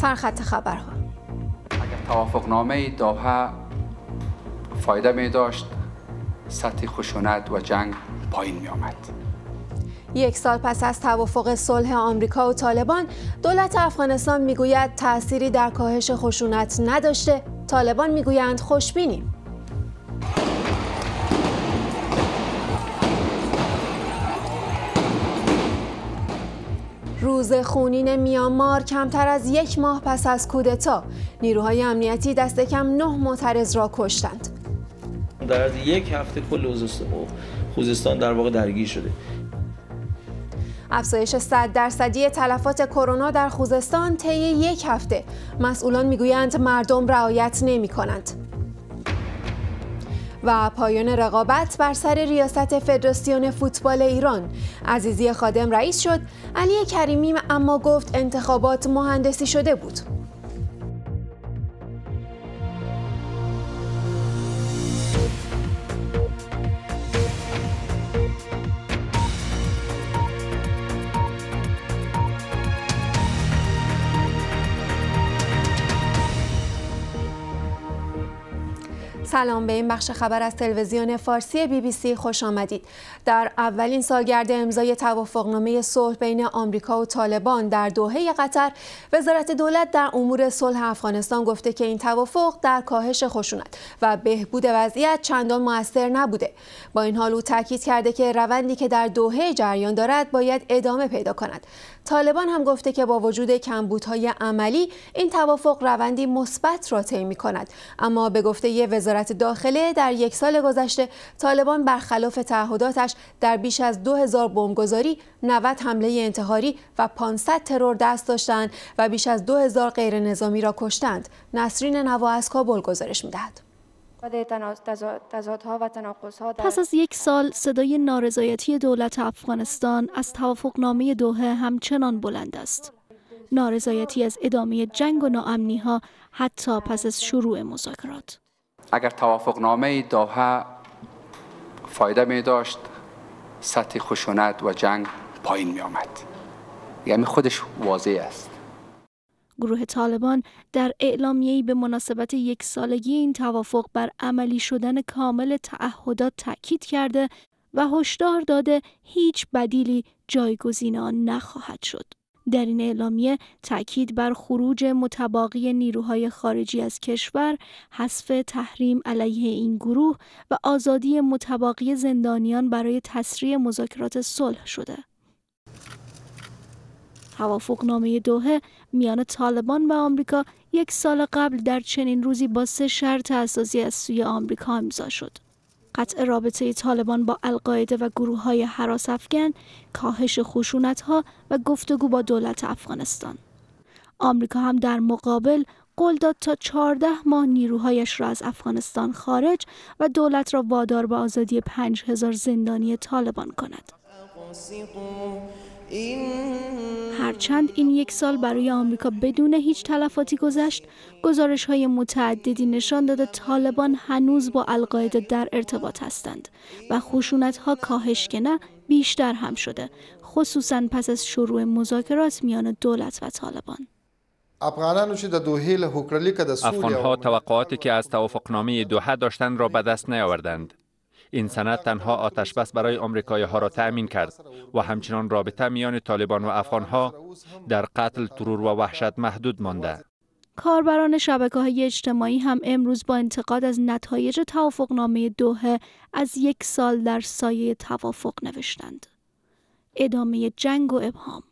سرخط خبرها. اگر توافقنامه دوحه فایده می داشت سطح خشونت و جنگ پایین می آمد. یک سال پس از توافق صلح آمریکا و طالبان دولت افغانستان می‌گوید تأثیری در کاهش خشونت نداشته. طالبان می‌گویند خوشبینیم. روز خونین میانمار کمتر از یک ماه پس از کودتا. نیروهای امنیتی دست کم نه معترض را کشتند. در از یک هفته کل خوزستان در واقع درگیر شده. افزایش 100 درصدی تلفات کرونا در خوزستان طی یک هفته. مسئولان می‌گویند مردم رعایت نمی کنند. و پایان رقابت بر سر ریاست فدراسیون فوتبال ایران. عزیزی خادم رئیس شد. علی کریمی اما گفت انتخابات مهندسی شده بود. سلام به این بخش خبر از تلویزیون فارسی بی بی سی خوش آمدید. در اولین سالگرد امضای توافقنامه صلح بین آمریکا و طالبان در دوحه قطر، وزارت دولت در امور صلح افغانستان گفته که این توافق در کاهش خشونت و بهبود وضعیت چندان موثر نبوده. با این حال او تاکید کرده که روندی که در دوحه جریان دارد باید ادامه پیدا کند. طالبان هم گفته که با وجود کمبودهای عملی این توافق روندی مثبت را طی کند اما به گفته وزارت داخله در یک سال گذشته طالبان برخلاف تعهداتش در بیش از 2000 بمبگذاری 90 حمله انتحاری و 500 ترور دست داشتند و بیش از 2000 غیر نظامی را کشتند. نسرین نوا از کابل گزارش می‌دهد. پس از یک سال صدای نارضایتی دولت افغانستان از توافقنامه دوحه همچنان بلند است. نارضایتی از ادامه جنگ و ناامنی ها حتی پس از شروع مذاکرات. اگر توافقنامه دوحه فایده می داشت سطح خشونت و جنگ پایین می آمد. یعنی خودش واضح است. گروه طالبان در اعلامیه‌ای به مناسبت یک سالگی این توافق بر عملی شدن کامل تعهدات تاکید کرده و هشدار داده هیچ بدیلی جایگزین آن نخواهد شد. در این اعلامیه تاکید بر خروج متباقی نیروهای خارجی از کشور، حذف تحریم علیه این گروه و آزادی متباقی زندانیان برای تسریع مذاکرات صلح شده. توافقنامه دوحه میان طالبان و آمریکا یک سال قبل در چنین روزی با سه شرط اساسی از سوی آمریکا امضا شد. قطع رابطه طالبان با القاعده و گروه های حراس افغان، کاهش خشونت ها و گفتگو با دولت افغانستان. آمریکا هم در مقابل قول داد تا 14 ماه نیروهایش را از افغانستان خارج و دولت را وادار به آزادی 5000 زندانی طالبان کند. هرچند این یک سال برای آمریکا بدون هیچ تلفاتی گذشت گزارش های متعددی نشان داده طالبان هنوز با القاعده در ارتباط هستند و خشونت ها کاهش که نه بیشتر هم شده خصوصا پس از شروع مذاکرات میان دولت و طالبان. افغانها توقعاتی که از توافقنامه دوحه داشتند را به دست نیاوردند. این سند تنها آتش بس برای آمریکایی ها را تأمین کرد و همچنان رابطه میان طالبان و افغان ها در قتل، ترور و وحشت محدود مانده. کاربران شبکه های اجتماعی هم امروز با انتقاد از نتایج توافقنامه دوحه از یک سال در سایه توافق نوشتند. ادامه جنگ و ابهام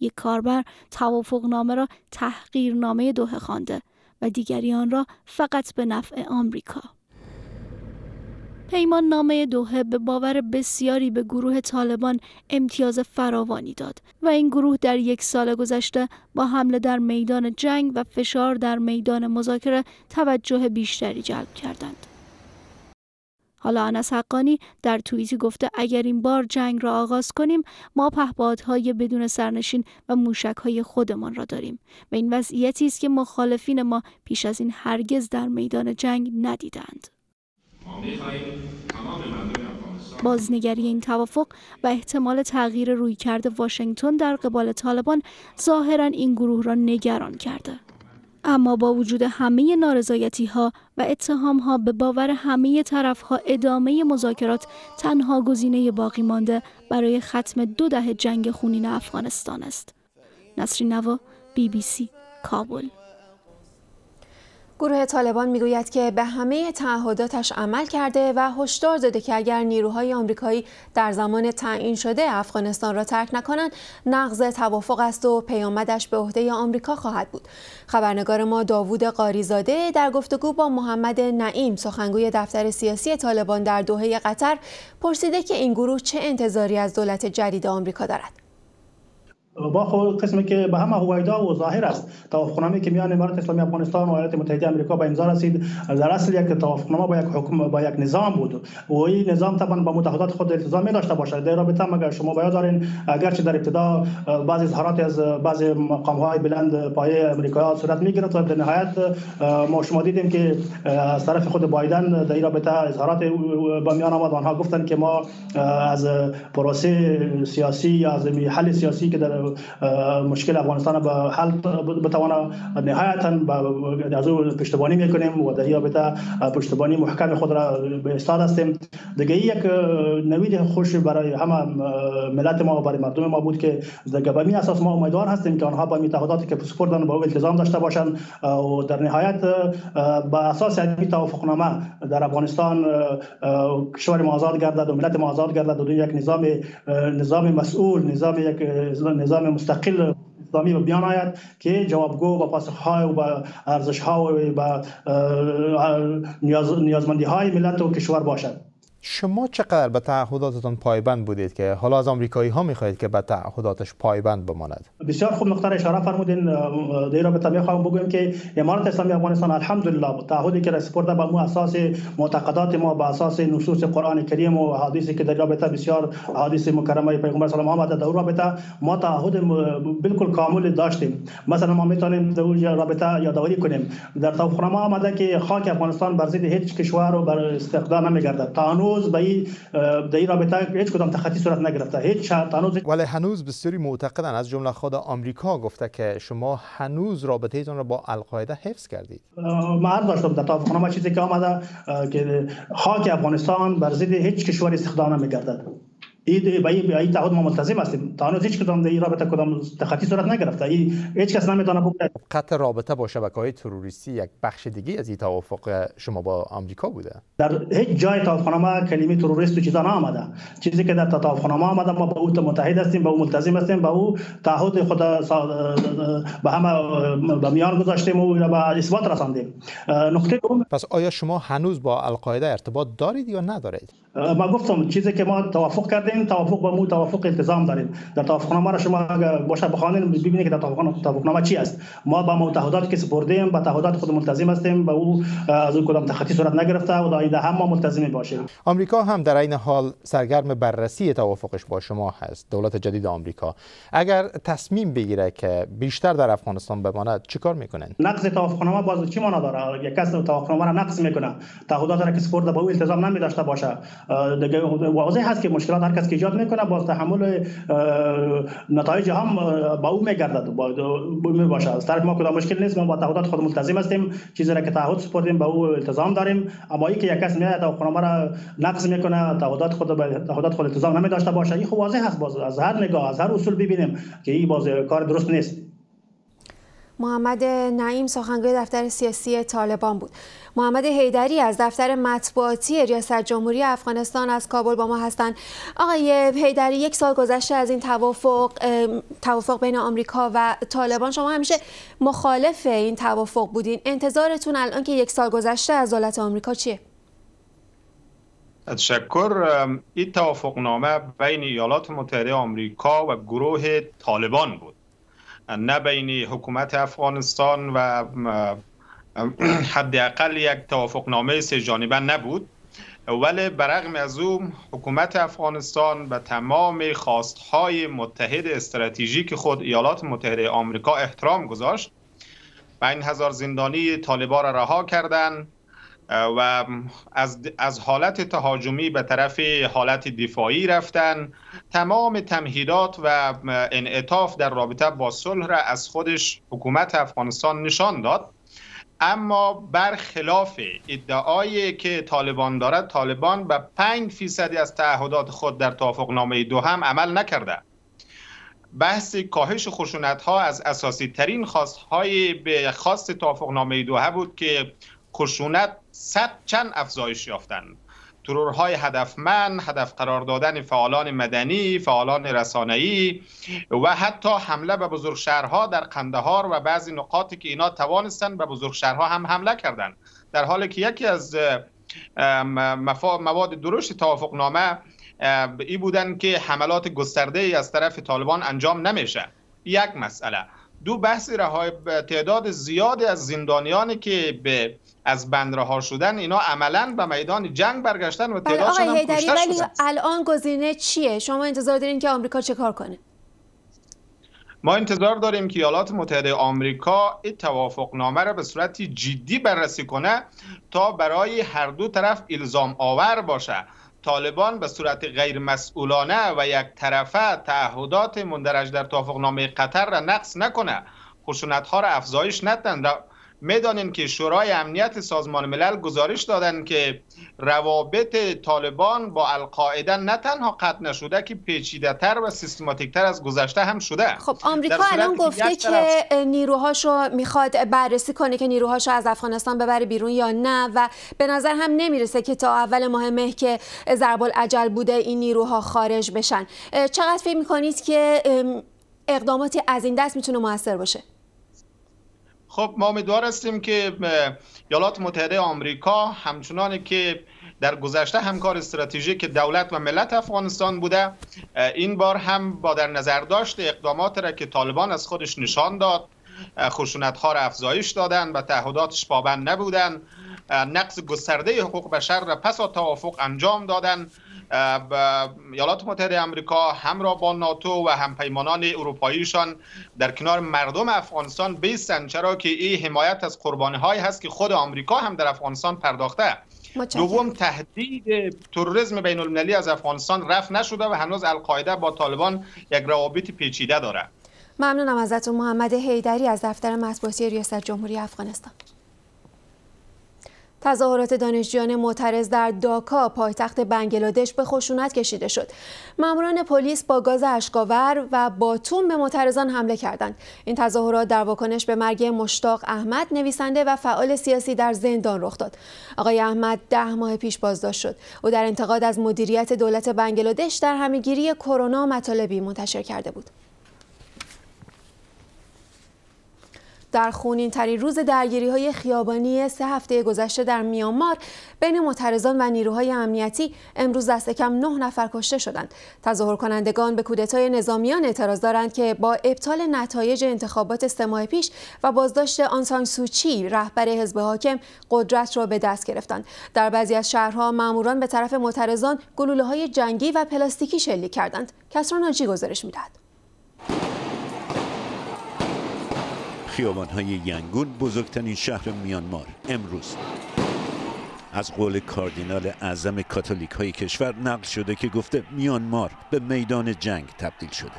یک کاربر توافقنامه را تحقیرنامه دوحه خوانده و دیگری آن را فقط به نفع آمریکا. پیمان نامه دوحه به باور بسیاری به گروه طالبان امتیاز فراوانی داد و این گروه در یک سال گذشته با حمله در میدان جنگ و فشار در میدان مذاکره توجه بیشتری جلب کردند. حالا انس حقانی در توییتی گفته اگر این بار جنگ را آغاز کنیم ما پهپادهای بدون سرنشین و موشکهای خودمان را داریم و این وضعیتی است که مخالفین ما پیش از این هرگز در میدان جنگ ندیدند. بازنگری این توافق و احتمال تغییر رویکرد واشنگتن در قبال طالبان ظاهرا این گروه را نگران کرده. اما با وجود همه نارضایتی ها و اتهام ها به باور همه طرف ها ادامه مذاکرات تنها گزینه باقی مانده برای ختم دو دهه جنگ خونین افغانستان است. نصری نوا بی بی سی کابل گروه طالبان می‌گوید که به همه تعهداتش عمل کرده و هشدار داده که اگر نیروهای آمریکایی در زمان تعیین شده افغانستان را ترک نکنند نقض توافق است و پیامدش به عهده آمریکا خواهد بود. خبرنگار ما داوود قاریزاده در گفتگو با محمد نعیم سخنگوی دفتر سیاسی طالبان در دوحه قطر پرسیده که این گروه چه انتظاری از دولت جدید آمریکا دارد. با خود قسمی که به همه هویدا و ظاهر است. توافقنامه که میان امارات اسلامی افغانستان و ایالات متحده آمریکا به امضا رسید. در اصل یک توافقنامه با یک حکم با یک نظام بود. و این نظام طبعا با متحدات خود التزام می داشته باشد. در رابطه مگر شما باید دارین اگرچه در ابتدا بعضی اظهارات از بعضی مقام های بلند پایه امریکا صورت می گرفت و در نهایت ما شما دیدیم که از طرف خود بایدن در این رابطه اظهارات با میان آمد. آنها گفتند که ما از پروسه سیاسی از حل سیاسی که در مشکل افغانستان به حل بتواند نهایتا از او پشتبانی می‌کنیم و در این پشتبانی محکم خود را به استاد هستیم. دیگه یک نوید خوش برای همه ملت ما و برای مردم ما بود که دیگه به اساس ما امیدوار هستیم که آنها با متحداتی که سپردن با التزام داشته باشند و در نهایت با اساس این توافقنامه در افغانستان کشور ما آزاد گردد و ملت ما آزاد گردد و یک نظام نظام مسئول نظام یک نظام مستقل اسلامی به بیان آید که جوابگو با پاسخهای و با ارزشها و با نیازمندی های ملت و کشور باشد. شما چقدر به تعهداتتان پایبند بودید که حالا از آمریکایی ها می‌خواهید که به تعهداتش پایبند بماند؟ بسیار خوب نقطه اشاره فرمودین. در رابطه می‌خواهم بگویم که امارات اسلامی افغانستان الحمدلله تعهدی که سپرده به مو اساس معتقدات ما به اساس نصوص قرآن کریم و حدیثی که در رابطه بسیار حدیث مکرمه پیغمبر صلی الله علیه و در رابطه ما تعهد بالکل کامل داشتیم. مثلا ما می‌تونیم در رابطه یادآوری کنیم. در توافقنامه آمده که خاک افغانستان بر ضد هیچ کشور و بر استقلال نمیگردد. تا هنوز به این در این رابطه هیچ کدام تخطی صورت نگرفته. هیچ هنوز ولی هنوز بسیاری معتقدن از جمله خود آمریکا گفته که شما هنوز رابطه ایتان را با القاعده حفظ کردید. ما عرض داشتم در توافقنامه چیزی که آمده که خاک افغانستان بر ضد هیچ کشور استخدام نمیگردد. این به این تعهد ما ملتزم هستیم تا هنوز هیچ کدام در این رابطه کدام تخطی صورت نگرفته این هیچ کس نمی‌تونه بگه قطع رابطه با های تروریستی یک بخش دیگه از این توافق شما با آمریکا بوده در هیچ جای توافقنامه کلمه تروریست و چیزا چیزی که در توافقنامه آمده ما با او متحد هستیم با او ملتزم هستیم با او تعهد خود به همه به میان گذاشتیم و به اثبات رساندیم نقطه پس آیا شما هنوز با القاعده ارتباط دارید یا ندارید ما گفتم چیزی که ما توافق کردیم توافق با مو توافق التزام داریم. در توافقنامه را شما باشه بخوانید ببینید که در توافقنامه چی است. ما با متحدات که سپردیم با تعهدات خود ملتزم هستیم با او از او کدام تخطی صورت نگرفته و در هم ما ملتزم باشیم. آمریکا هم در این حال سرگرم بررسی توافقش با شما هست. دولت جدید آمریکا. اگر تصمیم بگیره که بیشتر در افغانستان بماند چیکار می‌کنن؟ نقض توافقنامه باز چی معنا داره؟ یک کس توافقنامه را نقض می‌کنه. تعهدات را که سپرده با او التزام نمی داشته باشه. واضح هست که مشکلات هر کس که ایجاد می‌کنه باز تحمل نتایج هم با او میگردد. با می باشه از طرف ما کدام مشکل نیست ما با تعهدات خود ملتزم هستیم. چیزی را که تعهد سپردیم با او التزام داریم. اما اینکه یک کس میاد و خونما را نقض می‌کنه تعهدات خود به تعهدات خود التزام نمی داشته باشه این خب واضح هست باز از هر نگاه از هر اصول ببینیم که این باز کار درست نیست. محمد نعیم سخنگوی دفتر سیاسی طالبان بود. محمد حیدری از دفتر مطبوعاتی ریاست جمهوری افغانستان از کابل با ما هستند. آقای حیدری یک سال گذشته از این توافق توافق بین آمریکا و طالبان. شما همیشه مخالف این توافق بودین. انتظارتون الان که یک سال گذشته از دولت آمریکا چیه؟ تشکر. این توافقنامه بین ایالات متحده آمریکا و گروه طالبان بود. نه بین حکومت افغانستان و حداقل یک توافقنامه سه جانبه نبود. ولی برغم از او حکومت افغانستان به تمام خواستهای متحد استراتژیک خود ایالات متحده آمریکا احترام گذاشت. و این هزار زندانی طالبان را رها کردند. و از, از حالت تهاجمی به طرف حالت دفاعی رفتن. تمام تمهیدات و انعطاف در رابطه با صلح را از خودش حکومت افغانستان نشان داد. اما برخلاف ادعایی که طالبان دارد طالبان به 5 فیصدی از تعهدات خود در توافقنامه دو هم عمل نکرده. بحث کاهش خشونت ها از اساسی ترین خواست های به خواست توافقنامه دوحه بود که خشونت صد چند افزایش یافتند ترورهای هدفمند هدف قرار دادن فعالان مدنی فعالان رسانه‌ای و حتی حمله به بزرگ شهرها در قندهار و بعضی نقاطی که اینا توانستند به بزرگ شهرها هم حمله کردند در حالی که یکی از مواد درشت توافقنامه ای بودن که حملات گسترده ای از طرف طالبان انجام نمیشه. یک مسئله. دو بحث رهای تعداد زیادی از زندانیانی که به از بند رها شدن اینا عملا به میدان جنگ برگشتن و بله، تعدادشون هم کشته ولی الان گزینه چیه؟ شما انتظار دارین که آمریکا چه کار کنه؟ ما انتظار داریم که ایالات متحده آمریکا این توافقنامه را به صورت جدی بررسی کنه تا برای هر دو طرف الزام آور باشه. طالبان به صورت غیر مسئولانه و یک طرفه تعهدات مندرج در توافقنامه قطر را نقص نکنه. خشونت ها را افزایش ندن می‌دانیم که شورای امنیت سازمان ملل گزارش دادن که روابط طالبان با القاعده نه تنها قطع نشده که پیچیده تر و سیستماتیک تر از گذشته هم شده. خب آمریکا الان گفته که نیروهاشو می‌خواد بررسی کنه که نیروهاشو از افغانستان ببره بیرون یا نه و به نظر هم نمی‌رسه که تا اول ماه مه که ضرب العجل بوده این نیروها خارج بشن. چقدر فکر می‌کنید که اقداماتی از این دست می‌تونه موثر باشه؟ خب ما امیدوار هستیم که ایالات متحده آمریکا همچنان که در گذشته همکار استراتژیک دولت و ملت افغانستان بوده این بار هم با در نظر داشت اقدامات را که طالبان از خودش نشان داد خشونت ها را افزایش دادن و تعهداتش پابند نبودن نقص گسترده حقوق بشر را پس از توافق انجام دادن ایالات متحده آمریکا همراه با ناتو و همپیمانان اروپاییشان در کنار مردم افغانستان بیستند چرا که این حمایت از قربانی های هست که خود آمریکا هم در افغانستان پرداخته. دوم تهدید تروریسم بین المللی از افغانستان رفت نشده و هنوز القاعده با طالبان یک روابط پیچیده داره ممنونم ازتون محمد حیدری از دفتر مطبوعاتی ریاست جمهوری افغانستان. تظاهرات دانشجویان معترض در داکا پایتخت بنگلادش به خشونت کشیده شد. ماموران پلیس با گاز اشکاور و باتون به معترضان حمله کردند. این تظاهرات در واکنش به مرگ مشتاق احمد نویسنده و فعال سیاسی در زندان رخ داد. آقای احمد ده ماه پیش بازداشت شد. او در انتقاد از مدیریت دولت بنگلادش در همهگیری کرونا مطالبی منتشر کرده بود. در خونین ترین روز درگیری های خیابانی سه هفته گذشته در میانمار بین معترضان و نیروهای امنیتی امروز دست کم نه نفر کشته شدند. تظاهر کنندگان به کودتای نظامیان اعتراض دارند که با ابطال نتایج انتخابات سه پیش و بازداشت آنسان سوچی رهبر حزب حاکم قدرت را به دست گرفتند. در بعضی از شهرها ماموران به طرف معترضان گلوله های جنگی و پلاستیکی شلیک کردند. کسران ناجی گزارش می‌دهد. خیابان های ینگون بزرگترین شهر میانمار. امروز از قول کاردینال اعظم کاتولیک های کشور نقل شده که گفته میانمار به میدان جنگ تبدیل شده.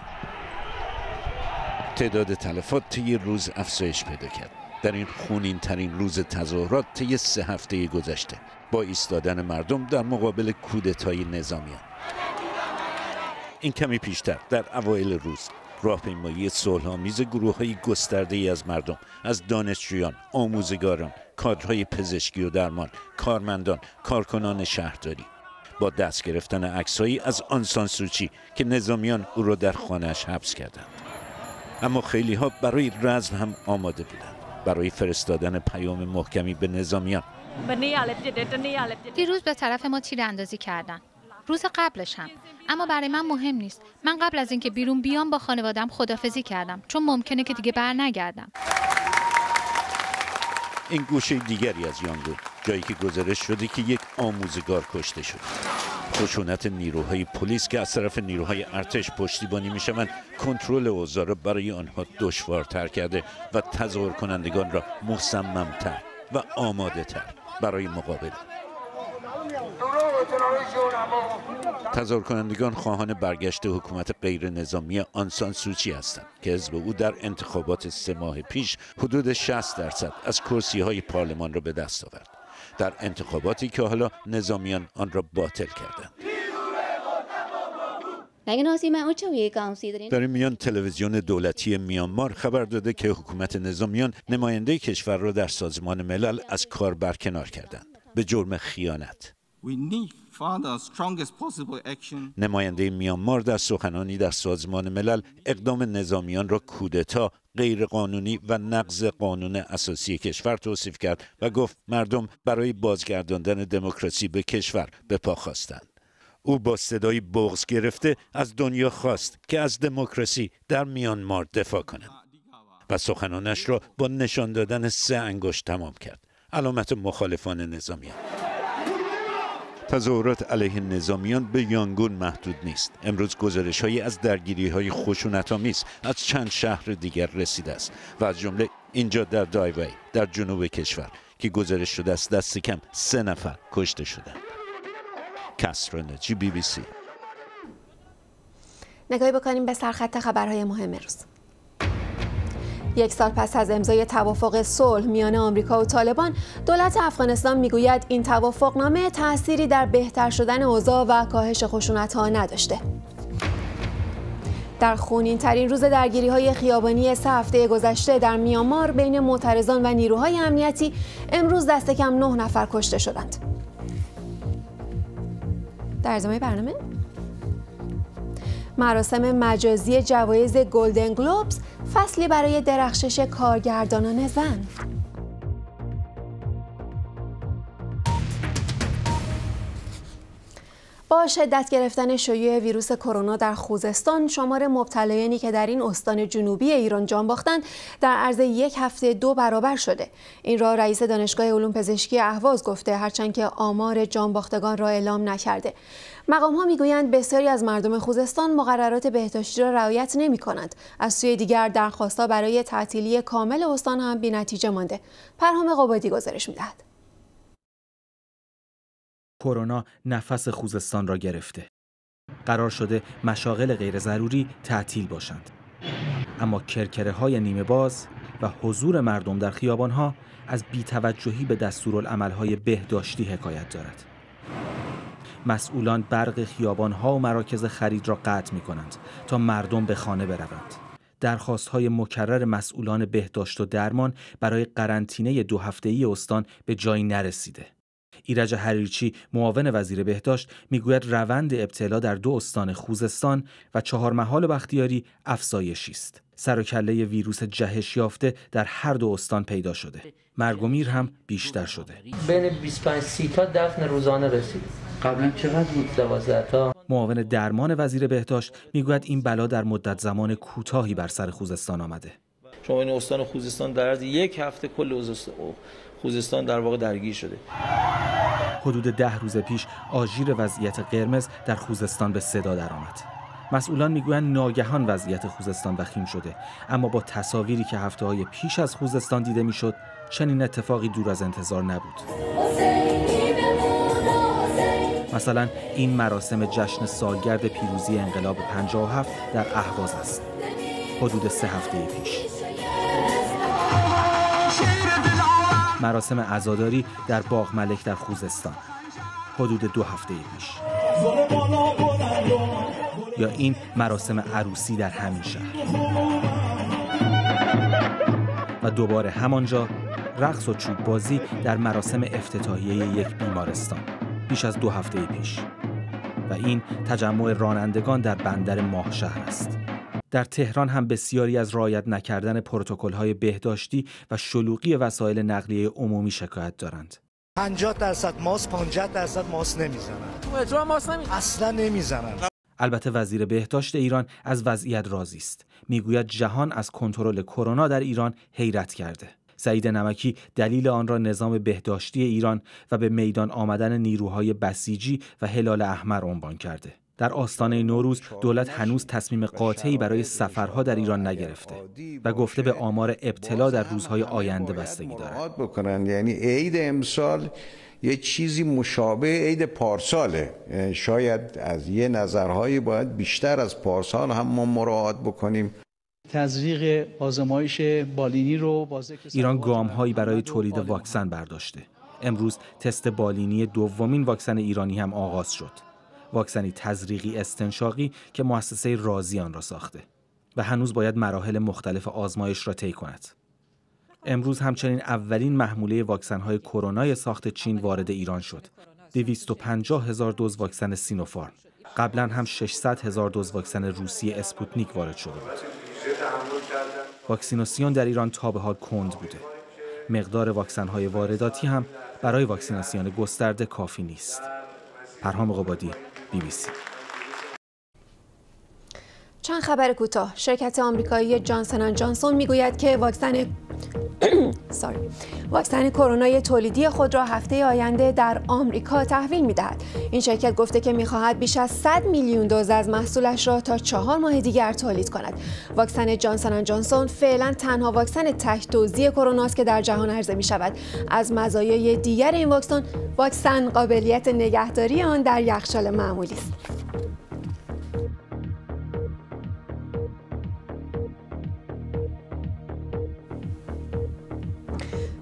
تعداد تلفات طی روز افزایش پیدا کرد. در این خونین ترین روز تظاهرات طی سه هفته گذشته با ایستادن مردم در مقابل کودتای نظامیان. این کمی پیشتر در اوایل روز راهپیمایی صلحآمیز گروه های گسترده ای از مردم از دانشجویان آموزگاران کادرهای پزشکی و درمان کارمندان کارکنان شهرداری. با دست گرفتن عکسهایی از آنسان سوچی که نظامیان او را در خانهش حبس کردند. اما خیلی ها برای رزم هم آماده بودند. برای فرستادن پیام محکمی به نظامیان. دیروز به طرف ما تیر اندازی کردن. روز قبلش هم اما برای من مهم نیست. من قبل از اینکه بیرون بیام با خانوادم خدافزی کردم چون ممکنه که دیگه بر نگردم این گوشه دیگری از یانگون جایی که گزارش شده که یک آموزگار کشته شد. خشونت نیروهای پلیس که از طرف نیروهای ارتش پشتیبانی می‌شوند کنترل اوضاع را برای آنها دشوارتر کرده و تظاهر کنندگان را مصممتر و آماده تر برای مقابله. تظاهر کنندگان خواهان برگشت حکومت غیر نظامی آنسان سوچی هستند که حزب او در انتخابات سه ماه پیش حدود 60 درصد از کرسی های پارلمان را به دست آورد. در انتخاباتی که حالا نظامیان آن را باطل کردند. در این میان تلویزیون دولتی میانمار خبر داده که حکومت نظامیان نماینده کشور را در سازمان ملل از کار برکنار کردند. به جرم خیانت. نماینده میانمار در سخنانی در سازمان ملل اقدام نظامیان را کودتا غیرقانونی و نقض قانون اساسی کشور توصیف کرد و گفت مردم برای بازگرداندن دموکراسی به کشور به پا خواستند او با صدای بغض گرفته از دنیا خواست که از دموکراسی در میانمار دفاع کنند و سخنانش را با نشان دادن سه انگشت تمام کرد. علامت مخالفان نظامیان. تظاهرات علیه نظامیان به یانگون محدود نیست. امروز گزارش هایی از درگیری های خشونت آمیز از چند شهر دیگر رسیده است و از جمله اینجا در دایوی در جنوب کشور که گزارش شده است دست کم سه نفر کشته شدند کسرانجی بی بی سی. نگاهی بکنیم به سرخط خبرهای مهم روز یک سال پس از امضای توافق صلح میان آمریکا و طالبان دولت افغانستان می‌گوید این توافقنامه تأثیری در بهتر شدن اوضاع و کاهش خشونت ها نداشته در خونین ترین روز درگیری های خیابانی سه هفته گذشته در میانمار بین معترضان و نیروهای امنیتی امروز دست کم نه نفر کشته شدند. در ادامه برنامه مراسم مجازی جوایز گلدن گلوبز فصلی برای درخشش کارگردانان زن. با شدت گرفتن شیوع ویروس کرونا در خوزستان شمار مبتلایانی که در این استان جنوبی ایران جان باختند در عرض یک هفته دو برابر شده. این را رئیس دانشگاه علوم پزشکی اهواز گفته هرچند که آمار جان باختگان را اعلام نکرده. مقام ها می‌گویند بسیاری از مردم خوزستان مقررات بهداشتی را رعایت نمی کنند از سوی دیگر درخواستها برای تعطیلی کامل استان هم نتیجه مانده. پرهام قبادی گزارش می‌دهد. کرونا نفس خوزستان را گرفته. قرار شده مشاغل غیر ضروری تعطیل باشند. اما کرکره های نیمه باز و حضور مردم در خیابان ها از بیتوجهی به دستورالعمل های بهداشتی حکایت دارد. مسئولان برق خیابان ها و مراکز خرید را قطع می کنند تا مردم به خانه بروند. درخواست های مکرر مسئولان بهداشت و درمان برای قرنطینه دو هفته ای استان به جایی نرسیده. ایرج حریرچی معاون وزیر بهداشت می‌گوید روند ابتلا در دو استان خوزستان و چهار محال بختیاری افزایشی است. سر و کله ویروس جهش یافته در هر دو استان پیدا شده. مرگ و میر هم بیشتر شده. بین 25 30 تا دفن روزانه رسید. قبلا چقدر بود 12 تا معاون درمان وزیر بهداشت می‌گوید این بلا در مدت زمان کوتاهی بر سر خوزستان آمده. شما این استان خوزستان در عرض یک هفته کل خوزستان در واقع درگیر شده. حدود ده روز پیش آژیر وضعیت قرمز در خوزستان به صدا درآمد. مسئولان می‌گویند ناگهان وضعیت خوزستان وخیم شده. اما با تصاویری که هفته های پیش از خوزستان دیده می‌شد چنین اتفاقی دور از انتظار نبود. مثلا این مراسم جشن سالگرد پیروزی انقلاب 57 در اهواز است. حدود سه هفته پیش. مراسم عزاداری در باغ ملک در خوزستان. حدود دو هفته پیش. یا این مراسم عروسی در همین شهر. و دوباره همانجا رقص و چوب بازی در مراسم افتتاحیه یک بیمارستان بیش از دو هفته پیش. و این تجمع رانندگان در بندر ماهشهر است. در تهران هم بسیاری از رعایت نکردن های بهداشتی و شلوغی وسایل نقلیه عمومی شکایت دارند. 50 درصد ماست 50 درصد ماست نمی‌زنن. تو مترو ماست نمی‌زنن. اصلا نمی‌زنن. البته وزیر بهداشت ایران از وضعیت راضی است. می‌گوید جهان از کنترل کرونا در ایران حیرت کرده. سعید نمکی دلیل آن را نظام بهداشتی ایران و به میدان آمدن نیروهای بسیجی و هلال احمر عنوان کرده. در آستانه نوروز دولت هنوز تصمیم قاطعی برای سفرها در ایران نگرفته و گفته به آمار ابتلا در روزهای آینده بستگی دارد. بکنن یعنی عید امسال یه چیزی مشابه عید پارساله. شاید از یه نظرهایی باید بیشتر از پارسال هم ما مراعات بکنیم. تزریق آزمایش بالینی رو ایران گام هایی برای تولید واکسن برداشته. امروز تست بالینی دومین واکسن ایرانی هم آغاز شد. واکسنی تزریقی استنشاقی که مؤسسه رازیان را ساخته و هنوز باید مراحل مختلف آزمایش را طی کند. امروز همچنین اولین محموله واکسن کرونای ساخت چین وارد ایران شد. 250 هزار دوز واکسن سینوفارم. قبلا هم 600 هزار دوز واکسن روسی اسپوتنیک وارد شده بود. واکسیناسیون در ایران تا به حال کند بوده. مقدار واکسن های وارداتی هم برای واکسیناسیون گسترده کافی نیست. پرهام قبادی بی بی سی چند خبر کوتاه. شرکت آمریکایی جانسن جانسون می‌گوید که واکسن واکسن کرونا تولیدی خود را هفته آینده در آمریکا تحویل می‌دهد. این شرکت گفته که می‌خواهد بیش از 100 میلیون دوز از محصولش را تا چهار ماه دیگر تولید کند. واکسن جانسن جانسون فعلا تنها واکسن تک دوزی کرونا است که در جهان عرضه می شود از مزایای دیگر این واکسن واکسن قابلیت نگهداری آن در یخچال معمولی است.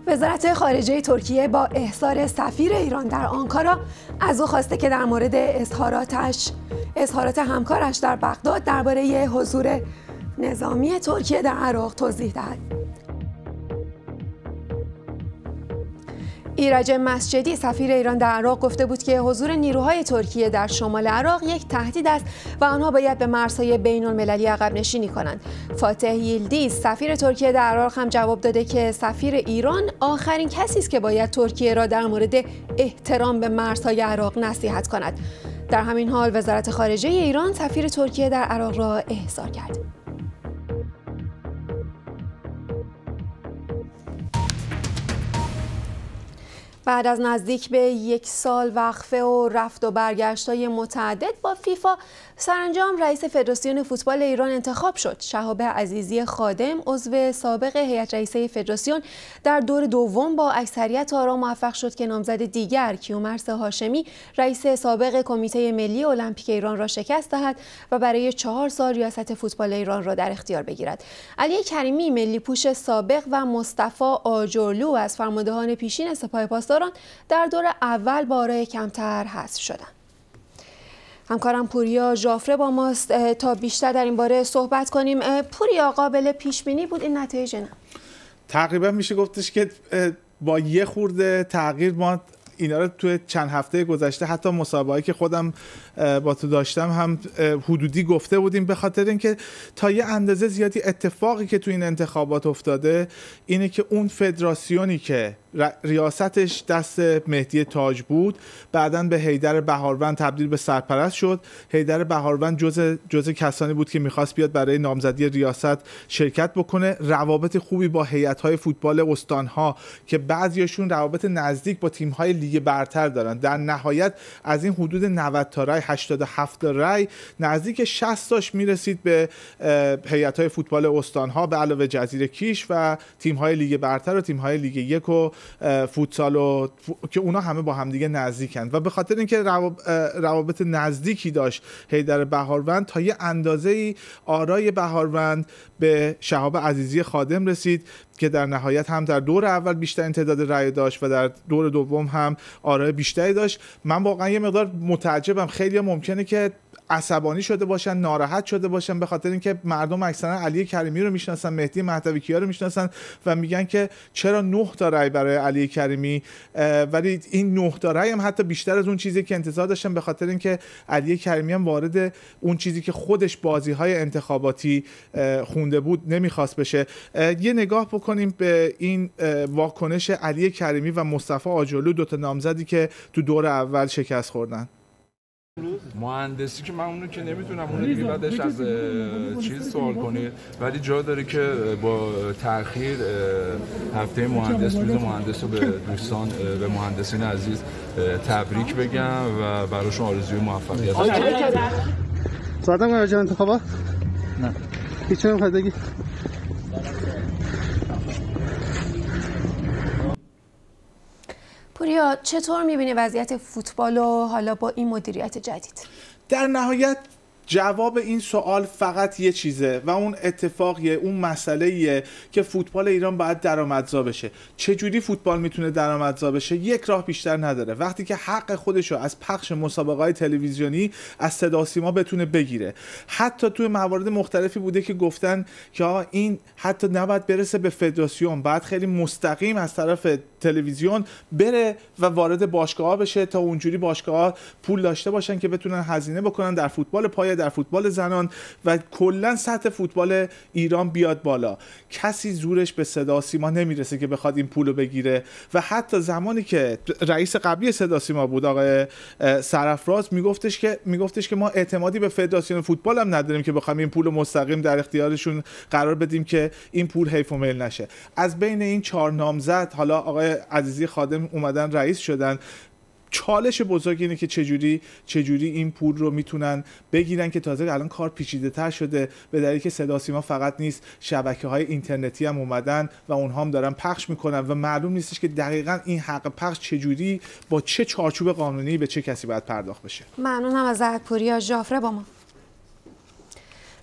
وزارت خارجه ترکیه با احضار سفیر ایران در آنکارا از او خواسته که در مورد اظهاراتش اظهارات همکارش در بغداد درباره حضور نظامی ترکیه در عراق توضیح دهد. ایرج مسجدی سفیر ایران در عراق گفته بود که حضور نیروهای ترکیه در شمال عراق یک تهدید است و آنها باید به مرزهای بین المللی عقب نشینی کنند. فاتح ییلدیز سفیر ترکیه در عراق هم جواب داده که سفیر ایران آخرین کسی است که باید ترکیه را در مورد احترام به مرزهای عراق نصیحت کند. در همین حال وزارت خارجه ایران سفیر ترکیه در عراق را احضار کرد. بعد از نزدیک به یک سال وقفه و رفت و برگشت های متعدد با فیفا سرانجام رئیس فدراسیون فوتبال ایران انتخاب شد. شهاب عزیزی خادم عضو سابق هیئت رئیسه فدراسیون در دور دوم با اکثریت آرا موفق شد که نامزد دیگر کیومرس هاشمی رئیس سابق کمیته ملی المپیک ایران را شکست دهد و برای چهار سال ریاست فوتبال ایران را در اختیار بگیرد. علی کریمی ملی پوش سابق و مصطفی آجرلو از فرماندهان پیشین سپاه پاسداران در دور اول با کمتر حذف شدند. همکارم پوریا ژافره با ماست. تا بیشتر در این باره صحبت کنیم. پوریا قابل پیش بینی بود این نتایج نه؟ تقریبا میشه گفتش که با یه خورده تغییر ما اینا رو توی چند هفته گذشته حتی مسابقه که خودم با تو داشتم هم حدودی گفته بودیم به خاطر اینکه تا یه اندازه زیادی اتفاقی که تو این انتخابات افتاده اینه که اون فدراسیونی که ریاستش دست مهدی تاج بود بعدا به حیدر بهاروند تبدیل به سرپرست شد. حیدر بهاروند جز جز کسانی بود که می‌خواست بیاد برای نامزدی ریاست شرکت بکنه. روابط خوبی با هیئت‌های فوتبال استانها که بعضیشون روابط نزدیک با تیم‌های لیگ برتر دارن. در نهایت از این حدود 90 تا رای 87 رای نزدیک 60 تاش می‌رسید به هیئت‌های فوتبال استانها. به علاوه جزیره کیش و تیم‌های لیگ برتر و تیم‌های لیگ یک و فوتسال و که اونا همه با همدیگه نزدیکند و به خاطر اینکه روابط نزدیکی داشت هیدر بهاروند تا یه اندازه ای آرای بهاروند به شهاب عزیزی خادم رسید که در نهایت هم در دور اول بیشتر تعداد رأی داشت و در دور دوم هم آرای بیشتری داشت. من واقعا یه مقدار متعجبم. خیلی ممکنه که عصبانی شده باشن ناراحت شده باشن به خاطر اینکه مردم اکثرا علی کریمی رو می‌شناسن مهدی مهدوی کیا رو می‌شناسن و میگن که چرا نه تا رأی برای علی کریمی؟ ولی این نه تا رأی هم حتی بیشتر از اون چیزی که انتظار داشتن به خاطر اینکه علی کریمی هم وارد اون چیزی که خودش بازی های انتخاباتی خونده بود نمی‌خواست بشه. یه نگاه بکنیم به این واکنش علی کریمی و مصطفی آجلو دو تا نامزدی که تو دور اول شکست خوردن. مهندسی که من اونو که نمی‌تونم اونو دیگه بعدش از چیز سوال کنید ولی جا داره که با تاخیر هفته مهندس روز مهندس رو به دوستان به مهندسین عزیز تبریک بگم و براشون آرزوی موفقیت. ساعتم کنم انتخابات؟ نه. هیچ نمی‌خواد بگی؟ پوریا چطور می‌بینی وضعیت فوتبال و حالا با این مدیریت جدید؟ در نهایت جواب این سوال فقط یه چیزه و اون اتفاقیه اون مسئله که فوتبال ایران باید درآمدزا بشه. چه جوری فوتبال می‌تونه درآمدزا بشه؟ یک راه بیشتر نداره. وقتی که حق خودش رو از پخش مسابقه های تلویزیونی از صدا سیما بتونه بگیره. حتی توی موارد مختلفی بوده که گفتن که این حتی نباید برسه به فدراسیون. بعد خیلی مستقیم از طرف تلویزیون بره و وارد باشگاه بشه تا اونجوری باشگاه پول داشته باشن که بتونن هزینه بکنن در فوتبال پای در فوتبال زنان و کلا سطح فوتبال ایران بیاد بالا. کسی زورش به صدا سیما نمی‌رسه که بخواد این پولو بگیره و حتی زمانی که رئیس قبلی صدا سیما بود آقای سرفراز میگفتش که میگفتش که ما اعتمادی به فدراسیون فوتبال هم نداریم که بخوایم این پول مستقیم در اختیارشون قرار بدیم که این پول حیف و میل نشه. از بین این چهار نامزد حالا آقای عزیزی خادم اومدن رئیس شدن. چالش بزرگ اینه که چجوری چجوری این پول رو می‌تونن بگیرن که تازه الان کار پیچیده تر شده. به دلیلی که صدا سیما فقط نیست شبکه های اینترنتی هم اومدن و اونها هم دارن پخش می‌کنن و معلوم نیستش که دقیقا این حق پخش چجوری با چه چارچوب قانونی به چه کسی باید پرداخت بشه. ممنونم از پوریا جافره با ما.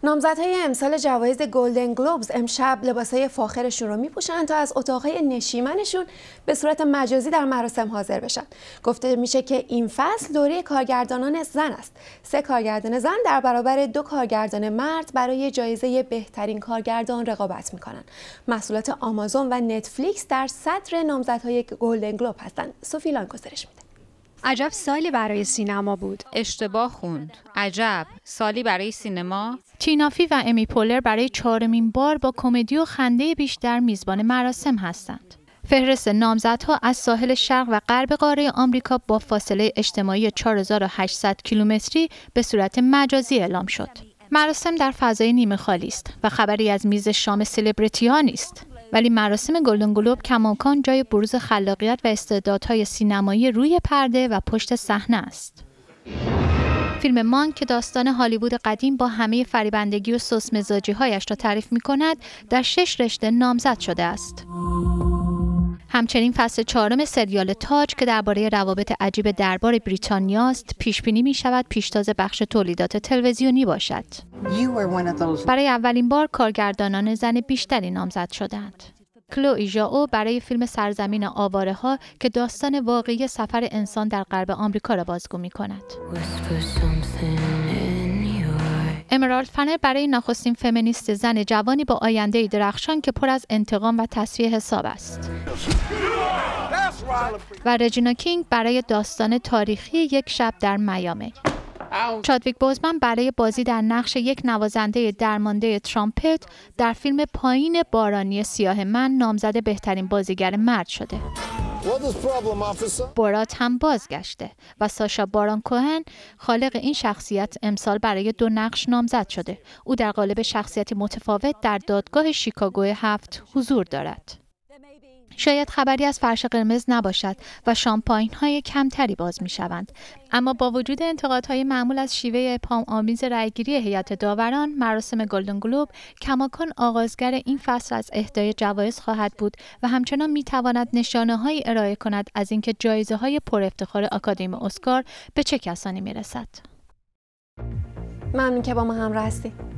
نامزدهای امسال جوایز گلدن گلوبز امشب لباسهای فاخرشون رو میپوشن تا از اتاقهای نشیمنشون به صورت مجازی در مراسم حاضر بشن. گفته میشه که این فصل دوره کارگردانان زن است. سه کارگردان زن در برابر دو کارگردان مرد برای جایزه بهترین کارگردان رقابت می‌کنن. محصولات آمازون و نتفلیکس در صدر نامزدهای گلدن گلوب هستند سوفیلان گزارش میده. عجب سالی برای سینما بود. اشتباه خوند. عجب. سالی برای سینما؟ تینافی و امی پولر برای چهارمین بار با کمدی و خنده بیشتر میزبان مراسم هستند. فهرست نامزدها از ساحل شرق و غرب قاره آمریکا با فاصله اجتماعی 4800 کیلومتری به صورت مجازی اعلام شد. مراسم در فضای نیمه خالی است و خبری از میز شام سلبریتی ها نیست. ولی مراسم گلدن گلوب کماکان جای بروز خلاقیت و استعدادهای سینمایی روی پرده و پشت صحنه است. فیلم مان که داستان هالیوود قدیم با همه فریبندگی و سوسمزاجی هایش را تعریف می کند در شش رشته نامزد شده است. همچنین فصل چهارم سریال تاج که درباره روابط عجیب دربار بریتانیا است پیش بینی می شود پیشتاز بخش تولیدات تلویزیونی باشد. برای اولین بار کارگردانان زن بیشتری نامزد شدند. کلو ایژاو برای فیلم سرزمین آواره ها که داستان واقعی سفر انسان در غرب آمریکا را بازگو می کند. امرالد فنر برای نخستین فمینیست زن جوانی با آینده درخشان که پر از انتقام و تصفیه حساب است. و رجینا کینگ برای داستان تاریخی یک شب در میامی. چادویک بوزمن برای بازی در نقش یک نوازنده درمانده ترامپت در فیلم پایین بارانی سیاه من نامزد بهترین بازیگر مرد شده. بورات هم بازگشته و ساشا باران کوهن خالق این شخصیت امسال برای دو نقش نامزد شده. او در قالب شخصیت متفاوت در دادگاه شیکاگو هفت حضور دارد. شاید خبری از فرش قرمز نباشد و شامپاین های کمتری باز می شوند. اما با وجود انتقادهای معمول از شیوه پام آمیز رأیگیری هیئت داوران مراسم گلدن گلوب کماکان آغازگر این فصل از اهدای جوایز خواهد بود و همچنان می تواند نشانه های ارائه کند از اینکه جایزه های پر افتخار آکادمی اسکار به چه کسانی می رسد. ممنون که با ما هم هستید.